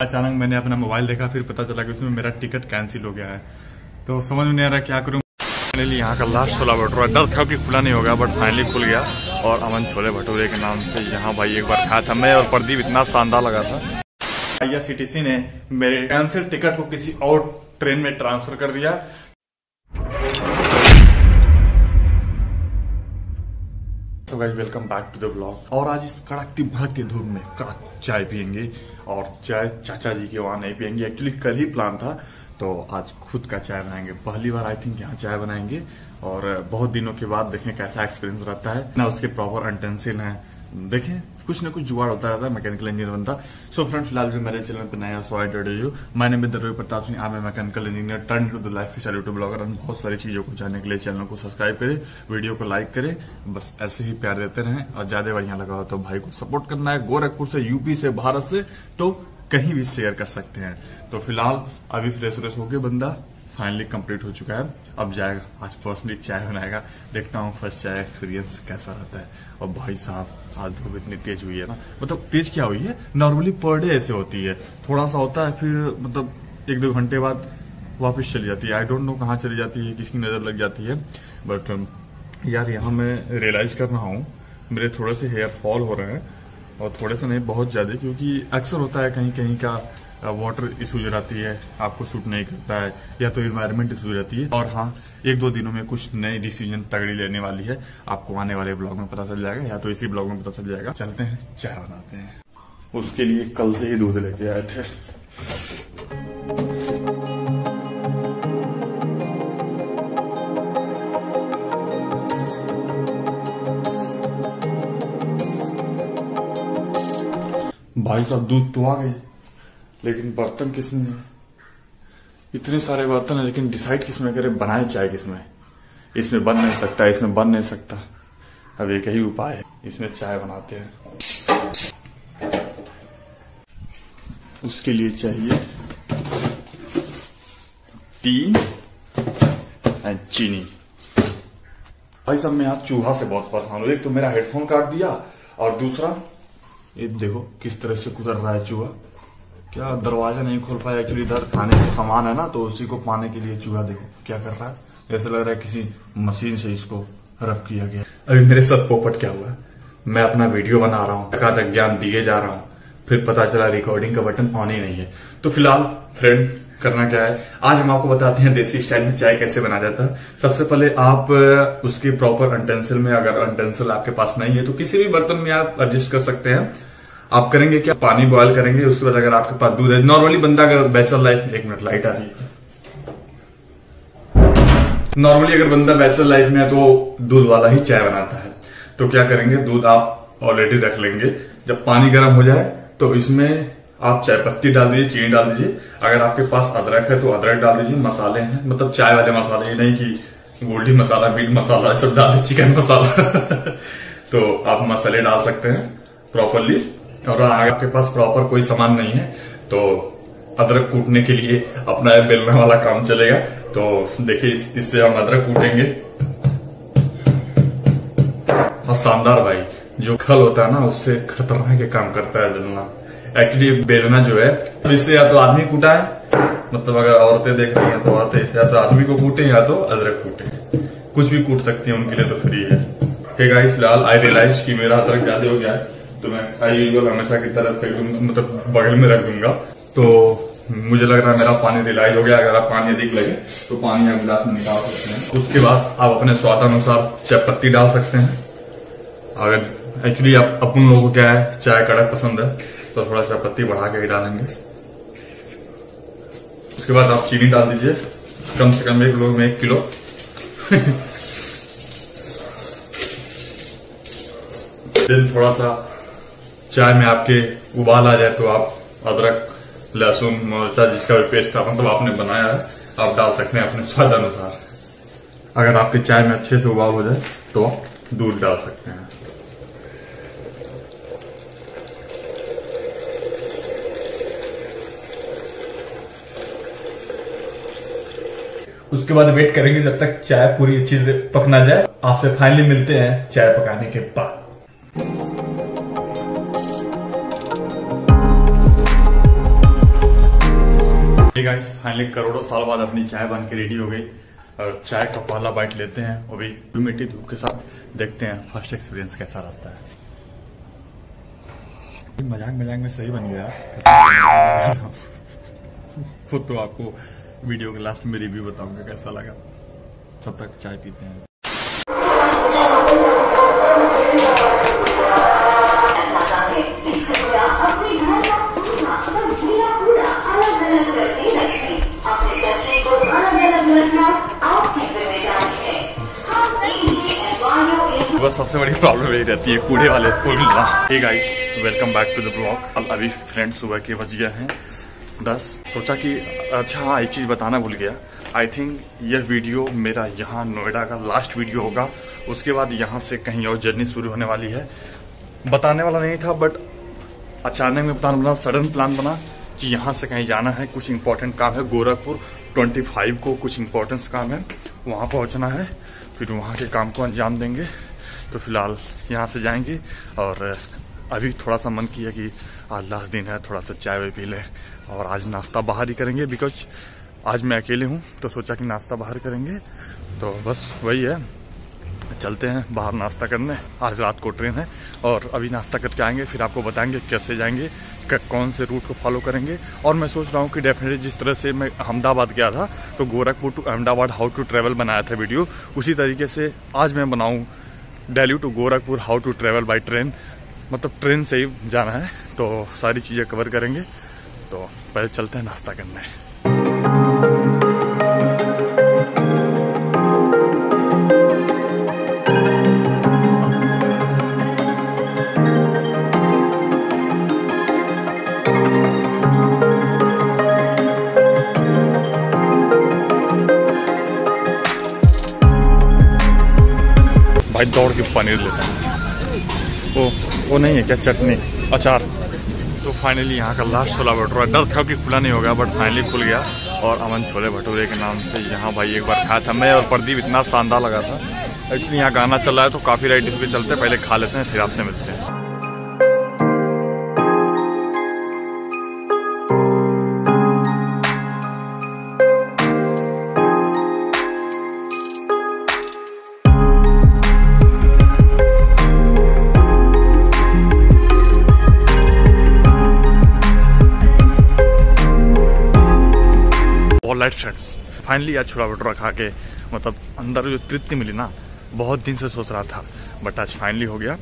अचानक मैंने अपना मोबाइल देखा, फिर पता चला कि उसमें मेरा टिकट कैंसिल हो गया है। तो समझ में नहीं आ रहा क्या करूँ। फाइनली यहाँ का लास्ट छोला भटूरा। डर था कि खुला नहीं होगा बट फाइनली खुल गया। और अमन छोले भटूरे के नाम से यहाँ भाई एक बार खाया था। मैं और प्रदीप इतना शानदार लगा था। आई सी ने मेरे कैंसिल टिकट को किसी और ट्रेन में ट्रांसफ़र कर दिया। तो guys welcome back to the blog और आज इस कड़कती भड़कती धूप में कड़क चाय पियेंगे और चाय चाचा जी के वहाँ नहीं पियेंगे। एक्चुअली कल ही प्लान था तो आज खुद का चाय बनाएँगे। पहली बार आई थिंक यहाँ चाय बनाएँगे और बहुत दिनों के बाद देखें कैसा एक्सपीरियंस रहता है। ना उसके प्रॉपर अंटेंसिल है। देखें। कुछ ना कुछ जुगाड़ होता रहता है मैकेनिकल इंजीनियर बनता। सो फ्रेंड फ़िलहाल जो मेरे चैनल पर नया सो इंट्रोड्यूस यू भी Ravi Pratap Singh I mechanical engineer turn to the life YouTube blogger और बहुत सारी चीज़ों को जानने के लिए चैनल को सब्सक्राइब करें वीडियो को लाइक करें, बस ऐसे ही प्यार देते रहें। और ज़्यादा बढ़िया लगा हो तो भाई को सपोर्ट करना है। गोरखपुर से यूपी से, भारत से तो कहीं भी शेयर कर सकते हैं। तो फ़िलहाल अभी फ्रेश व्रेश होके बंदा फाइनली कंप्लीट हो चुका है। अब जाएगा, आज पर्सनली चाय बनाएगा। देखता हूँ फ़र्स्ट चाय एक्सपीरियंस कैसा रहता है। और भाई साहब, आज धूप इतनी तेज हुई है ना। मतलब तेज क्या हुई है? नॉर्मली पर डे ऐसे होती है। थोड़ा सा होता है, फिर मतलब एक दो घंटे बाद वापस चली जाती है। आई डोंट नो कहाँ चली जाती है, किसकी नज़र लग जाती है। बट यार यहाँ मैं रियलाइज़ कर रहा हूँ, मेरे थोड़े से हेयर फॉल हो रहे हैं। और थोड़े से नहीं, बहुत ज़्यादा, क्योंकि अक्सर होता है कहीं कहीं का वाटर इशू हो जाती है, आपको सूट नहीं करता है, या तो इन्वायरमेंट इशू हो जाती है, और हाँ एक दो दिनों में कुछ नई डिसीज़न तगड़ी लेने वाली है, आपको आने वाले ब्लॉग में पता चल जाएगा, या तो इसी ब्लॉग में पता चल जाएगा। चलते हैं, चाय बनाते हैं। उसके लिए कल से ही दूध लेके आए थे। भाई साहब, दूध तो आ गए लेकिन बर्तन किसमें है? इतने सारे बर्तन है, लेकिन डिसाइड किसमें करे? बनाए चाय किसमें? इसमें बन नहीं सकता, इसमें बन नहीं सकता। अब एक ही उपाय है, इसमें चाय बनाते हैं। उसके लिए चाहिए टी एंड चीनी। भाई साहब, मैं आज चूहा से बहुत परेशान हूँ। एक तो मेरा हेडफोन काट दिया और दूसरा, ये देखो किस तरह से कुतर रहा है चूहा। क्या दरवाज़ा नहीं खोल पाया? एक्चुअली इधर खाने के सामान है ना तो उसी को पाने के लिए चूहा देखो, क्या कर रहा है? ऐसा लग रहा है किसी मशीन से इसको रब किया गया। अभी मेरे साथ पोपट क्या हुआ? मैं अपना वीडियो बना रहा हूँ, तक ज्ञान दिए जा रहा हूँ, फिर पता चला रिकॉर्डिंग का बटन ऑन ही नहीं है। तो फ़िलहाल फ्रेंड करना क्या है? आज हम आपको बताते हैं देसी स्टाइल में चाय कैसे बनाया जाता है। सबसे पहले आप, उसके प्रॉपर अंटेंसिल में अगर अंटेंसिल आपके पास नहीं है तो किसी भी बर्तन में आप एडजस्ट कर सकते हैं। आप करेंगे क्या? पानी बॉयल करेंगे, उसके बाद अगर आपके पास दूध है नॉर्मली बंदा अगर बैचलर लाइफ एक मिनट लाइट आ रही है। नॉर्मली अगर बंदा बैचलर लाइफ में है तो दूध वाला ही चाय बनाता है। तो क्या करेंगे? दूध आप ऑलरेडी रख लेंगे। जब पानी गर्म हो जाए तो इसमें आप चाय पत्ती डाल दीजिए, चीनी डाल दीजिए। अगर आपके पास अदरक है तो अदरक डाल दीजिए, मसाले हैं। मतलब चाय वाले मसाले ही नहीं कि गोल्डी मसाला, मीट मसाला सब डाल दीजिए, चिकन मसाला। तो आप मसाले डाल सकते हैं प्रॉपरली और आपके पास प्रॉपर कोई सामान नहीं है तो अदरक कूटने के लिए अपना बेलने वाला काम चलेगा। तो देखिए इससे हम अदरक कूटेंगे। और शानदार भाई, जो खल होता है ना, उससे खतरनाक के काम करता है बेलना। एक्चुअली बेलना जो है इससे या तो आदमी कूटा है मतलब अगर औरतें देख रही हैं तो औरतें, या तो आदमी को कूटे, या तो अदरक कूटे। कुछ भी कूट सकती है, उनके लिए तो फ्री है। फ़िलहाल आई रियलाइज़ की मेरा अदरक ज़्यादा हो गया है। तो मैं आई यूजल हमेशा की तरफ़ मतलब बगल में रख दूँगा। तो मुझे लग रहा है मेरा पानी रिलाइज हो गया, अगर आप पानी अधिक लगे तो पानी आप गिलास में निकाल सकते हैं। उसके बाद आप अपने स्वाद अनुसार चाय पत्ती डाल सकते हैं। अगर एक्चुअली आप अपन लोगों को क्या है, चाय कड़क पसंद है तो थोड़ा चाय पत्ती बढ़ा के ही डालेंगे। उसके बाद आप चीनी डाल दीजिए। कम से कम एक लोग में एक किलो। दिन थोड़ा सा चाय में आपके उबाल आ जाए तो आप अदरक, लहसुन, मरचा जिसका भी पेस्ट आप मतलब आपने बनाया है, आप डाल सकते हैं अपने स्वाद अनुसार अगर आपके चाय में अच्छे से उबाल हो जाए तो आप दूध डाल सकते हैं। उसके बाद वेट करेंगे जब तक चाय पूरी अच्छी से पक ना जाए। आपसे फाइनली मिलते हैं चाय पकाने के बाद। गाइस फाइनली करोड़ों साल बाद अपनी चाय बन के रेडी हो गई। और चाय का पहला बाइट लेते हैं, वो भी मिट्टी धूप के साथ। देखते हैं फ़र्स्ट एक्सपीरियंस कैसा रहता है। मज़ाक मज़ाक में सही बन गया। वो तो आपको वीडियो के लास्ट में रिव्यू बताऊँगा कैसा लगा। तब तक चाय पीते हैं। बस सबसे बड़ी प्रॉब्लम यही रहती है, कूड़े वाले guys welcome back to the blog अभी फ्रेंड सुबह के बज गया है, दस। सोचा कि अच्छा हाँ एक चीज़ बताना भूल गया। आई थिंक यह वीडियो मेरा यहाँ नोएडा का लास्ट वीडियो होगा। उसके बाद यहाँ से कहीं और जर्नी शुरू होने वाली है। बताने वाला नहीं था बट अचानक में प्लान बना सडन प्लान बना कि यहाँ से कहीं जाना है। कुछ इंपॉर्टेंट काम है। गोरखपुर 25 को कुछ इंपॉर्टेंट काम है। वहाँ पहुँचना है। फिर वहाँ के काम को अंजाम देंगे। तो फ़िलहाल यहाँ से जाएँगे और अभी थोड़ा सा मन किया कि आज लास्ट दिन है, थोड़ा सा चाय वाय पी लें और आज नाश्ता बाहर ही करेंगे बिकॉज़ आज मैं अकेले हूँ तो सोचा कि नाश्ता बाहर करेंगे। तो बस वही है, चलते हैं बाहर नाश्ता करने। आज रात को ट्रेन है और अभी नाश्ता करके आएँगे, फिर आपको बताएँगे कैसे जाएँगे कौन से रूट को फॉलो करेंगे। और मैं सोच रहा हूँ कि डेफिनेटली जिस तरह से मैं अहमदाबाद गया था तो Gorakhpur to Ahmedabad how to travel बनाया था वीडियो उसी तरीके से आज मैं बनाऊँ Delhi to Gorakhpur how to travel by train मतलब ट्रेन से ही जाना है तो सारी चीज़ें कवर करेंगे। तो पहले चलते हैं नाश्ता करने। भाई दौड़ के पनीर लेते हैं। वो वो नहीं है क्या? चटनी। अचार। तो फाइनली यहाँ का लास्ट छोला भटूरा। डर था कि खुला नहीं होगा बट फाइनली खुल गया। और अमन छोले भटूरे के नाम से यहाँ भाई एक बार खाया था। मैं और प्रदीप इतना शानदार लगा था। एक्चुअली यहाँ गाना चल रहा है तो काफ़ी राइट भी चलते हैं। पहले खा लेते हैं फिर आपसे मिलते हैं। ऑल लाइट फ्रेंड्स फाइनली आज छोला भटूरा खा के मतलब अंदर जो तृप्ति मिली ना, बहुत दिन से सोच रहा था बट आज फाइनली हो गया।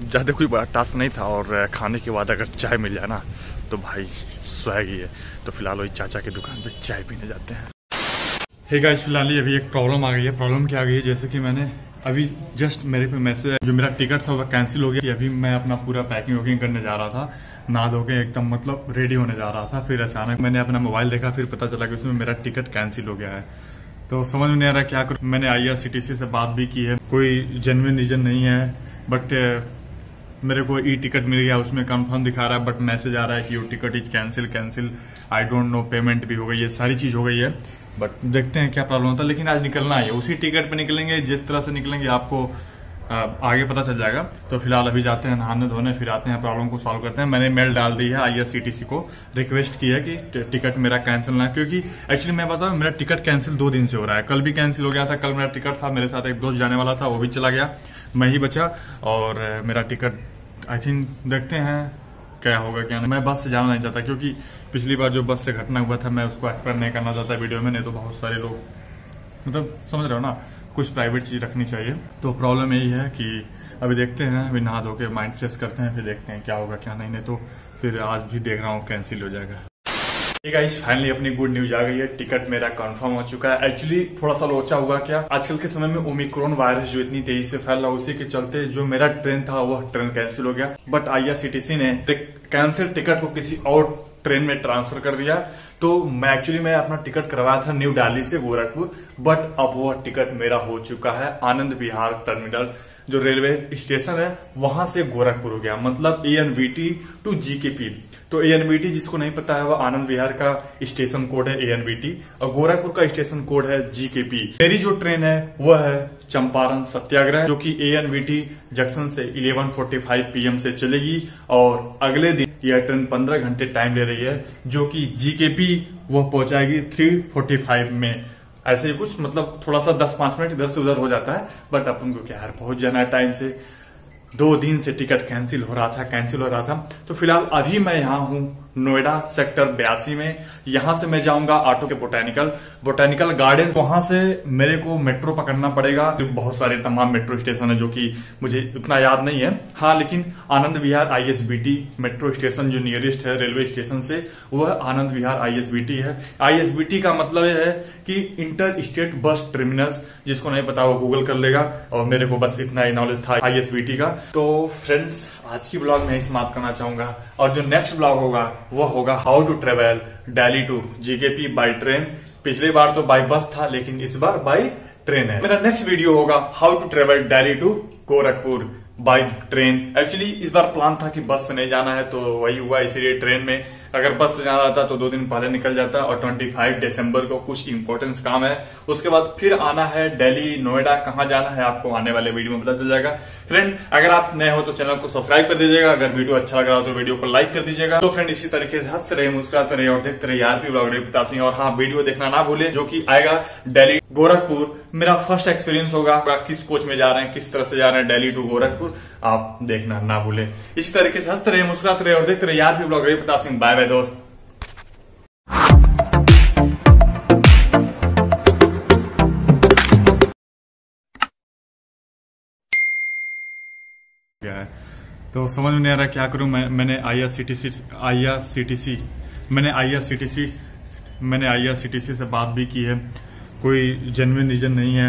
ज़्यादा कोई बड़ा टास्क नहीं था और खाने के बाद अगर चाय मिल जाए ना तो भाई स्वैग ही है। तो फ़िलहाल वही चाचा की दुकान पे चाय पीने जाते हैं। हे गाइस फ़िलहाल ये अभी एक प्रॉब्लम आ गई है। प्रॉब्लम क्या आ गई है? जैसे कि मैंने अभी जस्ट मेरे पे मैसेज जो मेरा टिकट था वो कैंसिल हो गया। अभी मैं अपना पूरा पैकिंग वैकिंग करने जा रहा था। नहा धो के एकदम मतलब रेडी होने जा रहा था। फिर अचानक मैंने अपना मोबाइल देखा, फिर पता चला कि उसमें मेरा टिकट कैंसिल हो गया है। तो समझ में नहीं आ रहा क्या करूँ। मैंने आईआरसीटीसी से बात भी की है। कोई जेनविन रीजन नहीं है। बट मेरे को ई टिकट मिल गया, उसमें कंफर्म दिखा रहा है। बट मैसेज आ रहा है कि वो ticket is cancel cancel I don't know payment भी हो गई है। सारी चीज़ हो गई है। बट देखते हैं क्या प्रॉब्लम होता है, लेकिन आज निकलना है उसी टिकट पे निकलेंगे, जिस तरह से निकलेंगे, आपको आगे पता चल जाएगा। तो फ़िलहाल अभी जाते हैं, नहाने धोने, फिर आते हैं प्रॉब्लम को सॉल्व करते हैं। मैंने मेल डाल दी है आईआरसीटीसी को। रिक्वेस्ट की है कि टिकट मेरा कैंसिल ना क्योंकि एक्चुअली मैं बताऊँ, मेरा टिकट कैंसिल दो दिन से हो रहा है। कल भी कैंसिल हो गया था, कल मेरा टिकट था, मेरे साथ एक दोस्त जाने वाला था, वो भी चला गया। मैं ही बचा, और मेरा टिकट आई थिंक देखते हैं क्या होगा, क्या नहीं। मैं बस से जाना नहीं चाहता, क्योंकि पिछली बार जो बस से घटना हुआ था, मैं उसको एक्सप्लेन नहीं करना चाहता वीडियो में, नहीं तो बहुत सारे लोग मतलब समझ रहे हो ना, कुछ प्राइवेट चीज़ रखनी चाहिए। तो प्रॉब्लम यही है कि अभी देखते हैं, अभी नहा धो के माइंड फ्रेश करते हैं, फिर देखते हैं क्या होगा, क्या नहीं नहीं तो फिर आज भी देख रहा हूँ कैंसिल हो जाएगा। गाइस फाइनली अपनी गुड न्यूज़ आ गई है। टिकट मेरा कंफर्म हो चुका है। एक्चुअली थोड़ा सा लोचा हुआ क्या? आजकल के समय में ओमिक्रोन वायरस जो इतनी तेज़ी से फैल रहा उसी के चलते जो मेरा ट्रेन था, वह ट्रेन कैंसिल हो गया। बट आईआरसीटीसी ने कैंसिल टिकट को किसी और ट्रेन में ट्रांसफ़र कर दिया। तो मैं एक्चुअली मैं अपना टिकट करवाया था न्यू दिल्ली से गोरखपुर बट अब वह टिकट मेरा हो चुका है आनंद विहार टर्मिनल जो रेलवे स्टेशन है, वहाँ से गोरखपुर हो गया। मतलब A N T to G K P तो ए एन वी टी जिसको नहीं पता है वह आनंद विहार का स्टेशन कोड है ए और गोरखपुर का स्टेशन कोड है जी के पी मेरी जो ट्रेन है वह है चंपारण सत्याग्रह, जो कि A N V T junction से 11:45 पीएम से चलेगी, और अगले दिन यह ट्रेन पंद्रह घंटे टाइम ले रही है, जो कि जीकेपी वह पहुंचाएगी थ्री फोर्टी फाइव में। ऐसे ही कुछ मतलब थोड़ा सा दस पाँच मिनट इधर से उधर हो जाता है बट अपन को क्या पहुँच जाना है टाइम से। दो दिन से टिकट कैंसिल हो रहा था कैंसिल हो रहा था। तो फ़िलहाल अभी मैं यहाँ हूँ, नोएडा सेक्टर बयासी में। यहाँ से मैं जाऊँगा ऑटो के बोटेनिकल। बोटेनिकल गार्डन, वहाँ से मेरे को मेट्रो पकड़ना पड़ेगा। बहुत सारे तमाम मेट्रो स्टेशन है जो कि मुझे उतना याद नहीं है। हाँ लेकिन Anand Vihar ISBT metro station जो नियरेस्ट है रेलवे स्टेशन से, वह आनंद विहार आईएसबीटी है। आईएसबीटी का मतलब है कि इंटर स्टेट बस टर्मिनस जिसको नहीं पता वो गूगल कर लेगा, और मेरे को बस इतना ही नॉलेज था आईएसबीटी का। तो फ्रेंड्स आज की ब्लॉग में समाप्त करना चाहूँगा, और जो नेक्स्ट ब्लॉग होगा वह होगा how to travel Delhi to GKP by train पिछले बार तो बाई बस था, लेकिन इस बार बाई ट्रेन है। मेरा नेक्स्ट वीडियो होगा how to travel Delhi to Gorakhpur by train actually इस बार प्लान था कि बस से नहीं जाना है तो वही हुआ, इसीलिए ट्रेन में अगर बस से जाना था तो दो दिन पहले निकल जाता और 25 दिसंबर को कुछ इंपॉर्टेंस काम है। उसके बाद फिर आना है दिल्ली, नोएडा, कहाँ जाना है आपको आने वाले वीडियो में पता चल जाएगा। फ्रेंड अगर आप नए हो तो चैनल को सब्सक्राइब कर दीजिएगा। अगर वीडियो अच्छा लग रहा हो तो वीडियो को लाइक कर दीजिएगा। तो फ्रेंड इसी तरीके से हँसते रहे मुस्कुराते रहे और देखते रहे यार भी ब्लॉग प्रताप सिंह। और हाँ वीडियो देखना ना भूले जो की आएगा डेली गोरखपुर। मेरा फ़र्स्ट एक्सपीरियंस होगा। किस कोच में जा रहे हैं, किस तरह से जा रहे हैं डेली टू गोरखपुर। आप देखना, ना भूले। इसी तरीके से हँसते रहे मुस्कुराते रहे और देखते रहे यार भी ब्लॉग रही प्रताप सिंह, बाय बाय दोस्त। तो समझ में नहीं आ रहा क्या करूँ, मैं, मैंने I R C T C I R C T C मैंने I R C T C मैंने आई आर सी टी सी से बात भी की है। कोई जेनविन रीजन नहीं है।